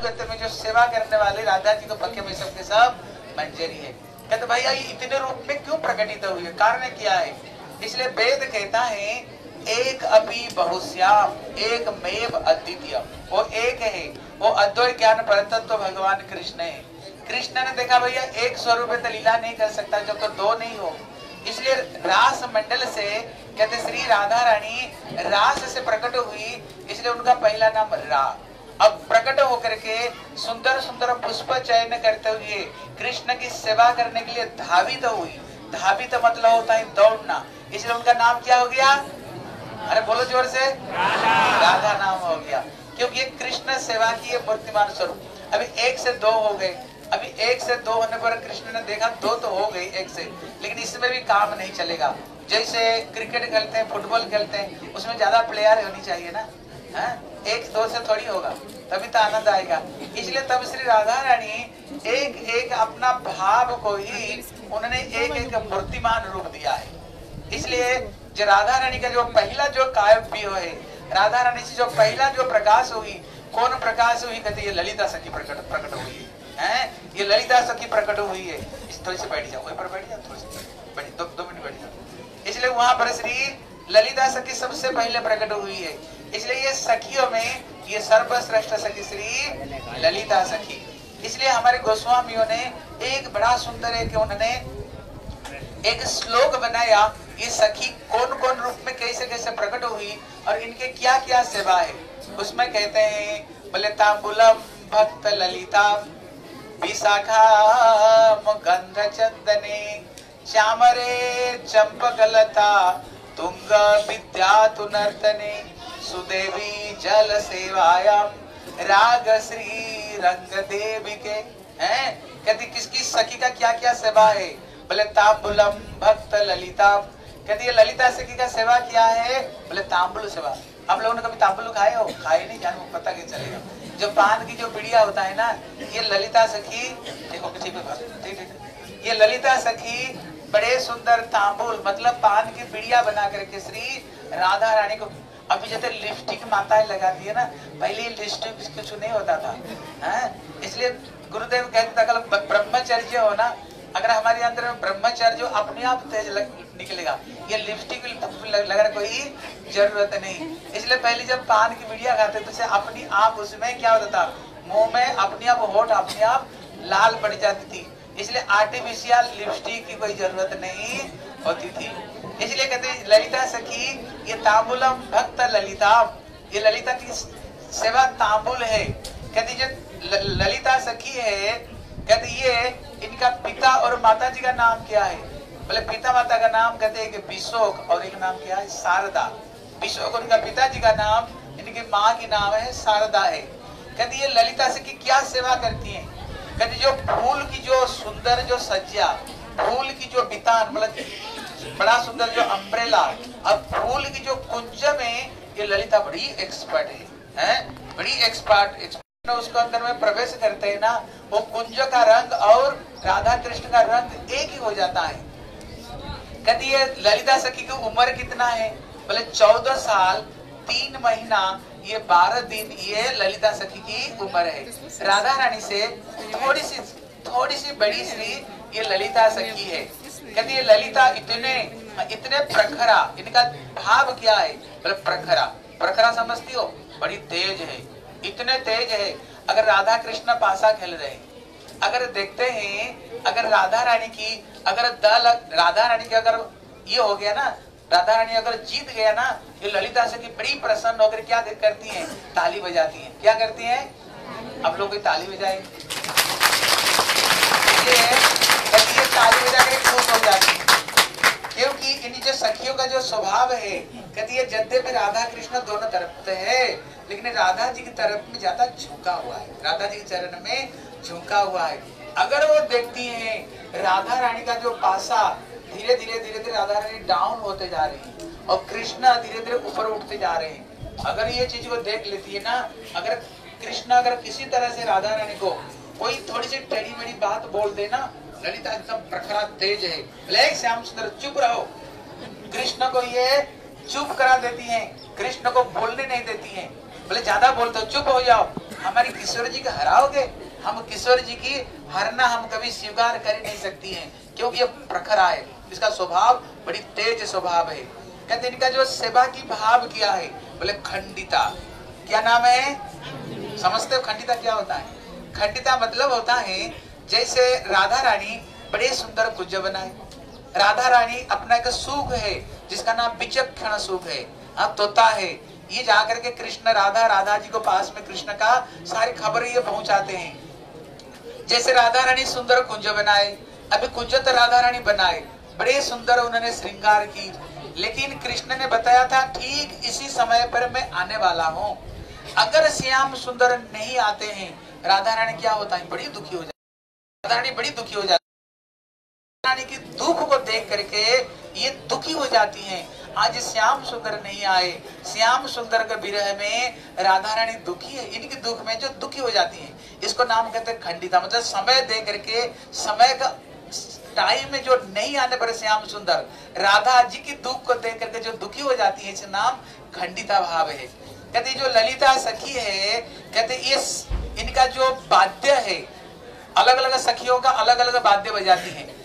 कहते में जो सेवा करने वाले राधा जी को पक्के में सबके सब मंजरी है। कहते, भाई ये इतने रूप में क्यों प्रकटित हुई? है कारण क्या है? इसलिए वेद कहता है, एक अभी बहुश्याम, एक मेव अद्वितीय। वो एक है, वो अद्वैत ज्ञान परतत्व तो भगवान कृष्ण है। कृष्ण ने देखा, भैया, एक स्वरूप तो लीला नहीं कर सकता, जब तो दो नहीं हो। इसलिए रास मंडल से कहते, श्री राधा रानी रास से प्रकट हुई, इसलिए उनका पहला नाम रा। अब प्रकट होकर के सुंदर सुंदर पुष्प चयन करते हुए कृष्ण की सेवा करने के लिए धावित हुई। धावित मतलब होता है दौड़ना। इसलिए उनका नाम क्या हो गया? अरे बोलो ज़ोर से। राधा। नाम हो गया। क्योंकि ये कृष्ण सेवा की ये मूर्तिमान स्वरूप। अभी एक से दो हो गए। अभी एक से दो होने पर कृष्ण ने देखा दो तो हो गई एक से। लेकिन इसमें भी काम नहीं चलेगा। जैसे क्रिकेट खेलते हैं फुटबॉल खेलते हैं उसमें ज़्यादा प्लेयर होनी चाहिए ना? है? एक दो से थोड़ी होगा, तभी तो आनंद आएगा। इसलिए तब श्री राधा रानी एक एक अपना भाव को ही उन्होंने एक एक मूर्तिमान रूप दिया है। इसलिए जो राधा रानी का जो पहला जो काव्य है, राधा रानी से जो पहला जो प्रकाश हुई, कौन प्रकाश हुई कहते ये ललिता सखी प्रकट प्रकट हुई है। ये ललिता सखी प्रकट हुई है। इस थोड़ी से बैठ जाओ, वहीं पर बैठ जाओ, थोड़ी सी बैठ दो दो मिनट बैठ जाओ। इसलिए वहाँ पर श्री ललिता सखी सबसे पहले प्रकट हुई है। इसलिए ये सखियों में ये सर्वश्रेष्ठ सखी श्री ललिता सखी। इसलिए हमारे गोस्वामियों ने एक बड़ा सुंदर एक उन्होंने एक श्लोक बनाया, ये सखी कौन कौन रूप में कैसे कैसे प्रकट हुई और इनके क्या क्या सेवा है। उसमें कहते हैं बोले तांबुलम भक्त ललिता, विशाखा गंध चंदने, चामरे चंपकलता, तुंग विद्या तुनर्तने सुदेवी जल सेवायाम राग श्री रंग देवी के। हैं? कहती, किसकी सखी का क्या क्या सेवा है? बोले तांबुलम भक्त ललिता। कहती है ललिता सखी का सेवा किया है? बोले तांबुल सेवा। आप लोगों ने कभी तांबुल खाए हो? खाए नहीं जानो पता क्या चलेगा। जो पान की जो बिड़िया होता है ना, ये ललिता सखी, देखो ठीक है? ये ललिता सखी बड़े सुंदर तांबुल मतलब पान की बिड़िया बना करके श्री राधा रानी को अभी जैसे लिपस्टिक माताएँ लगाती है ना पहले लिपस्टिक कुछ नहीं होता था है? इसलिए गुरुदेव कहते थे ब्रह्मचर्य हो ना अगर हमारे अंदर में ब्रह्मचर्य अपने आप तेज लग, निकलेगा ये लिपस्टिक लगाने कोई ज़रूरत नहीं। इसलिए पहले जब पान की मीडिया खाते तो अपनी आप उसमें क्या होता था मुँह में अपने आप होठ अपने आप लाल पड़ जाती थी। इसलिए आर्टिफिशियल लिपस्टिक की कोई ज़रूरत नहीं होती थी। इसलिए कहते हैं, ललिता सखी, ये तांबुलम भक्त ललिता, ये ललिता की सेवा तांबुल है। कहती जो ललिता सखी है, कहते ये इनका पिता और माता जी का नाम क्या है? बोले, पिता माता का नाम कहते हैं कि विशोक, और एक नाम क्या है? शारदा। विशोक उनका पिताजी का नाम, इनकी माँ की नाम है शारदा है। कहते ये ललिता सखी क्या सेवा करती है? कहते जो फूल की जो सुंदर, जो सज्जा, फूल की जो बितान मतलब बड़ा सुंदर जो अम्ब्रेला अब फूल की जो कुंज में ये ललिता बड़ी एक्सपर्ट है, है? बड़ी एक्सपर्ट एक्सपर्ट उसको अंदर में प्रवेश करते हैं ना वो कुंज का रंग और राधा कृष्ण का रंग एक ही हो जाता है। कहती है ललिता सखी की उम्र कितना है? बोले चौदह साल तीन महीना ये बारह दिन ये ललिता सखी की उम्र है। राधा रानी से थोड़ी सी थोड़ी सी बड़ी सी ये ललिता सखी है। कहती है, ललिता, इतने इतने प्रखरा, इनका भाव क्या है? बोले, प्रखरा। प्रखरा समझती हो? बड़ी तेज है। इतने तेज है। अगर राधा कृष्ण पासा खेल रहे अगर देखते हैं, अगर राधा रानी की, अगर दल, राधा रानी की अगर ये हो गया ना, राधा रानी अगर जीत गया ना ये ललिता से की बड़ी प्रसन्न होकर क्या करती है? ताली बजाती है। क्या करती है? आप लोग ताली बजाए। ताली बजा के खुश हो जाती क्योंकि इन जो सखियों का जो स्वभाव है, कहती है, जद्दे में राधा कृष्ण दोनों तरफ़ से है, लेकिन राधा जी की तरफ़ में ज़्यादा झुका हुआ है। राधा जी के चरण में झुका हुआ है। अगर वो देखती हैं, राधा रानी का जो पासा धीरे धीरे धीरे धीरे राधा रानी डाउन होते जा रही है और कृष्ण धीरे धीरे ऊपर उठते जा रहे हैं। अगर ये चीज़ को देख लेती है ना, अगर कृष्ण अगर किसी तरह से राधा रानी को कोई थोड़ी सी टेढ़ी मेढ़ी बात बोल दे ना ललिता, एकदम प्रखरा, तेज है। ब्लैक श्याम सुंदर, चुप रहो। कृष्ण को ये चुप करा देती हैं। कृष्ण को बोलने नहीं देती हैं। बोले ज़्यादा बोलते चुप हो जाओ। हमारी किशोर जी को हराओगे? हम किशोर जी की हरना हम कभी स्वीकार कर ही नहीं सकती हैं, क्योंकि ये प्रखरा है इसका स्वभाव बड़ी तेज स्वभाव है। कहते इनका जो सेवा की भाव किया है, बोले, खंडिता। क्या नाम है? समझते हो, खंडिता क्या होता है? खंडिता मतलब होता है जैसे राधा रानी बड़े सुंदर कुंज बनाए। राधा रानी अपना एक सुख है, जिसका नाम विचक्षण सुख है हाँ तोता है। ये जाकर के कृष्ण राधा राधा जी को पास में कृष्ण का सारी खबर ये पहुंचाते हैं। जैसे राधा रानी सुंदर कुंज बनाए, अभी कुंज तो राधा रानी बनाए, बड़े सुंदर उन्होंने श्रृंगार की। लेकिन कृष्ण ने बताया था, ठीक इसी समय पर मैं आने वाला हूँ। अगर श्याम सुंदर नहीं आते हैं, राधा रानी क्या होता है? बड़ी दुखी हो जाती रानी बड़ी दुखी हो जाती रानी की दुख को देख करके ये दुखी हो जाती हैं। आज श्याम सुंदर नहीं आए। श्याम सुंदर के विरह में राधा रानी दुखी है। इनकी दुख में जो दुखी हो जाती है। इसको नाम कहते हैं खंडिता। मतलब समय दे करके, समय का टाइम में जो नहीं आने पर श्याम सुंदर, राधा जी की दुख को देख करके जो दुखी हो जाती है इसे नाम खंडिता भाव है। कहते जो ललिता सखी है, कहते ये इनका जो बाध्य है अलग अलग सखियों का अलग अलग वाद्य बजाती है।